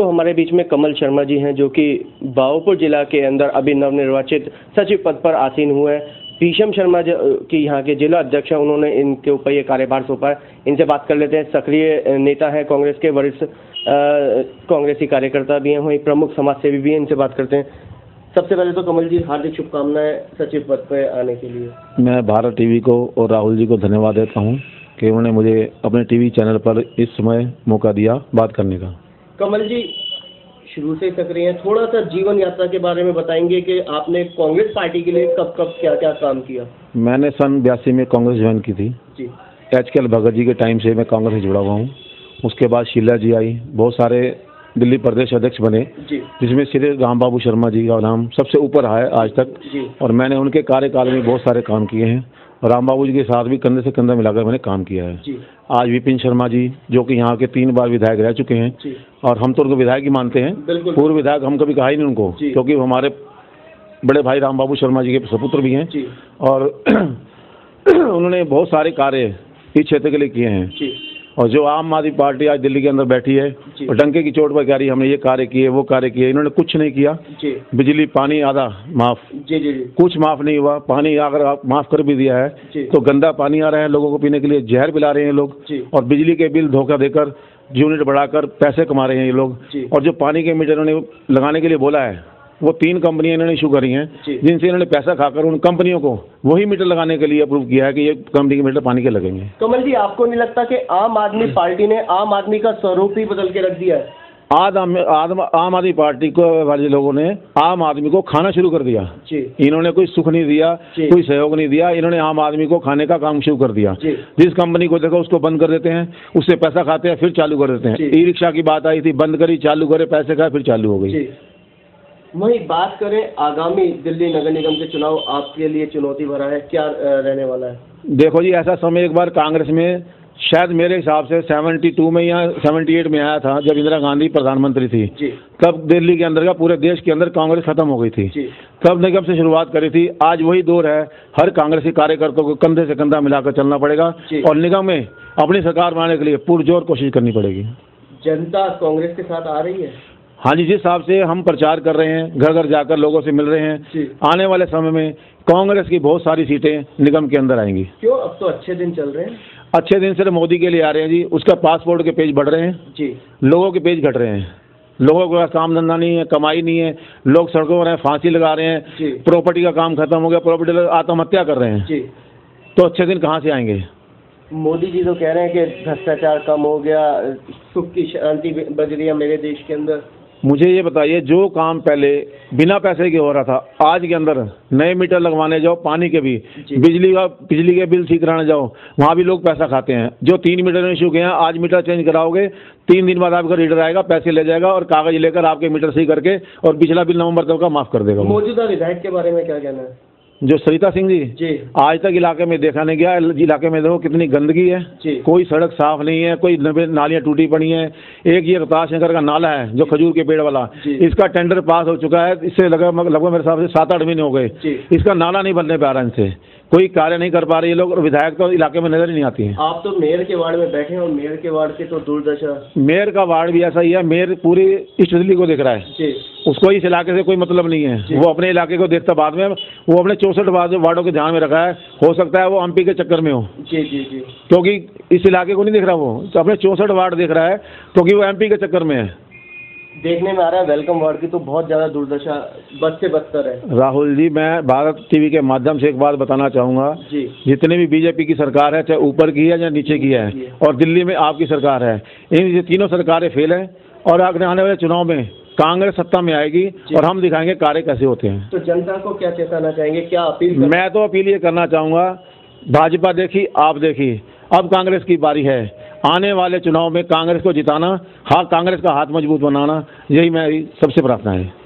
दोस्तों, हमारे बीच में कमल शर्मा जी हैं, जो कि बाओपुर जिला के अंदर अभी नवनिर्वाचित सचिव पद पर आसीन हुए हैं। भीषम शर्मा कि यहाँ के जिला अध्यक्ष हैं, उन्होंने इनके ऊपर ये कार्यभार सौंपा है। इनसे बात कर लेते हैं। सक्रिय नेता हैं कांग्रेस के वरिष्ठ कांग्रेसी कार्यकर्ता भी हैं, वहीं प्रमुख समाज सेवी भी हैं, इनसे बात करते हैं। सबसे पहले तो कमल जी, हार्दिक शुभकामनाएँ सचिव पद पर आने के लिए। मैं भारत टीवी को और राहुल जी को धन्यवाद देता हूँ कि उन्होंने मुझे अपने टीवी चैनल पर इस समय मौका दिया बात करने का। कमल जी शुरू से ही सक्रिय हैं। थोड़ा सा जीवन यात्रा के बारे में बताएँगे कि आपने कांग्रेस पार्टी के लिए कब कब क्या क्या काम किया? मैंने सन बयासी में कांग्रेस ज्वाइन की थी। जी। एच के एल भगत जी के टाइम से मैं कांग्रेस से जुड़ा हुआ हूँ। उसके बाद शीला जी आई। बहुत सारे दिल्ली प्रदेश अध्यक्ष बने जिसमें श्री राम बाबू शर्मा जी का नाम सबसे ऊपर आया आज तक। और मैंने उनके कार्यकाल में बहुत सारे काम किए हैं। राम बाबू जी के साथ भी कंधे से कंधा मिलाकर मैंने काम किया है। जी। आज विपिन शर्मा जी जो कि यहाँ के तीन बार विधायक रह चुके हैं और हम तो उनको विधायक ही मानते हैं। पूर्व विधायक हम कभी कहा ही नहीं उनको क्योंकि हमारे बड़े भाई राम बाबू शर्मा जी के सपुत्र भी हैं। और उन्होंने बहुत सारे कार्य इस क्षेत्र के लिए किए हैं। जी। और जो आम आदमी पार्टी आज दिल्ली के अंदर बैठी है। और डंके की चोट पर कह रही है, हमने ये कार्य किए वो कार्य किए इन्होंने कुछ नहीं किया। जी। बिजली पानी आधा माफ़। जी जी जी। कुछ माफ़ नहीं हुआ। पानी अगर आप माफ़ कर भी दिया है तो गंदा पानी आ रहा है लोगों को पीने के लिए जहर पिला रहे हैं लोग। और बिजली के बिल धोखा देकर यूनिट बढ़ाकर पैसे कमा रहे हैं ये लोग। और जो पानी के मीटर उन्होंने लगाने के लिए बोला है वो तीन कंपनियाँ इन्होंने इशू करी हैं जिनसे इन्होंने पैसा खाकर उन कंपनियों को वही मीटर लगाने के लिए अप्रूव किया है कि ये कंपनी के मीटर पानी के लगेंगे। कमल जी आपको नहीं लगता कि आम आदमी पार्टी ने आम आदमी का स्वरूप ही बदल के रख दिया है? आज आम आदम- आम आदमी पार्टी को वाले लोगों ने आम आदमी को खाना शुरू कर दिया। इन्होंने कोई सुख नहीं दिया कोई सहयोग नहीं दिया इन्होंने आम आदमी को खाने का काम शुरू कर दिया। जिस कंपनी को देखो उसको बंद कर देते हैं उससे पैसा खाते हैं फिर चालू कर देते हैं। ई रिक्शा की बात आई थी बंद करी चालू करे पैसे खाए फिर चालू हो गई। वही बात करें आगामी दिल्ली नगर निगम के चुनाव आपके लिए चुनौती भरा है क्या रहने वाला है? देखो जी ऐसा समय एक बार कांग्रेस में शायद मेरे हिसाब से 72 में या 78 में आया था जब इंदिरा गांधी प्रधानमंत्री थी। जी। तब दिल्ली के अंदर का पूरे देश के अंदर कांग्रेस खत्म हो गई थी। जी। तब निगम से शुरुआत करी थी। आज वही दौर है हर कांग्रेसी कार्यकर्ता को कंधे से कंधा मिलाकर चलना पड़ेगा और निगम में अपनी सरकार बनाने के लिए पुरजोर कोशिश करनी पड़ेगी। जनता कांग्रेस के साथ आ रही है? हाँ जी जिस हिसाब से हम प्रचार कर रहे हैं घर घर जाकर लोगों से मिल रहे हैं आने वाले समय में कांग्रेस की बहुत सारी सीटें निगम के अंदर आएँगी। क्यों? अब तो अच्छे दिन चल रहे हैं। अच्छे दिन सिर्फ़ मोदी के लिए आ रहे हैं जी उसका पासपोर्ट के पेज बढ़ रहे हैं। जी। लोगों के पेज घट रहे हैं। लोगों का काम धंधा नहीं है कमाई नहीं है लोग सड़कों पर फांसी लगा रहे हैं प्रॉपर्टी का काम खत्म हो गया प्रॉपर्टी आत्महत्या कर रहे हैं। जी। तो अच्छे दिन कहाँ से आएँगे? मोदी जी तो कह रहे हैं कि भ्रष्टाचार कम हो गया सुख की शांति बज रही है मेरे देश के अंदर। मुझे ये बताइए जो काम पहले बिना पैसे के हो रहा था आज के अंदर नए मीटर लगवाने जाओ पानी के भी बिजली का बिजली के बिल ठीक कराने जाओ वहाँ भी लोग पैसा खाते हैं। जो तीन मीटर इशू किए हैं आज मीटर चेंज कराओगे तीन दिन बाद आपका रीडर आएगा पैसे ले जाएगा और कागज़ लेकर आपके मीटर सही करके और पिछला बिल नवंबर तक का माफ़ कर देगा मौजूदा विधायक के बारे में क्या कहना है? जो सरिता सिंह जी जी। आज तक इलाके में देखा नहीं गया। इलाके में देखो कितनी गंदगी है। कोई सड़क साफ़ नहीं है कोई नालियाँ टूटी पड़ी हैं। एक ये रताश नगर का नाला है जो खजूर के पेड़ वाला। इसका टेंडर पास हो चुका है इससे लगभग लगभग मेरे हिसाब से सात आठ महीने हो गए। इसका नाला नहीं बनने पा रहा है इनसे। कोई कार्य नहीं कर पा रहे ये लोग और विधायक तो इलाके में नज़र ही नहीं आती हैं। आप तो मेयर के वार्ड में बैठे हैं और मेयर के वार्ड की तो दुर्दशा। मेयर का वार्ड भी ऐसा ही है मेयर पूरी ईस्ट दिल्ली को देख रहा है। जी। उसको इस इलाके से कोई मतलब नहीं है। वो अपने इलाके को देखता बाद में वो अपने चौसठ वार्डों के ध्यान में रखा है। हो सकता है वो एमपी के चक्कर में हो। जी जी जी। क्योंकि इस इलाके को नहीं देख रहा वो। अपने चौसठ वार्ड देख रहा है क्योंकि वो एमपी के चक्कर में है। देखने में आ रहा है वेलकम वार्ड की तो बहुत ज़्यादा दुर्दशा बद से बदतर है। राहुल जी मैं भारत टीवी के माध्यम से एक बात बताना चाहूँगा। जी। जितने भी बीजेपी की सरकार है चाहे ऊपर की है या नीचे की है और दिल्ली में आपकी सरकार है इन तीनों सरकारें फेल हैं और आगे आने वाले चुनाव में कांग्रेस सत्ता में आएगी और हम दिखाएँगे कार्य कैसे होते हैं। तो जनता को क्या चेताना चाहेंगे क्या अपील मैं तो अपील ये करना चाहूँगा भाजपा देखी आप देखी अब कांग्रेस की बारी है। आने वाले चुनाव में कांग्रेस को जिताना हाँ कांग्रेस का हाथ मज़बूत बनाना, यही मेरी सबसे प्रार्थना है।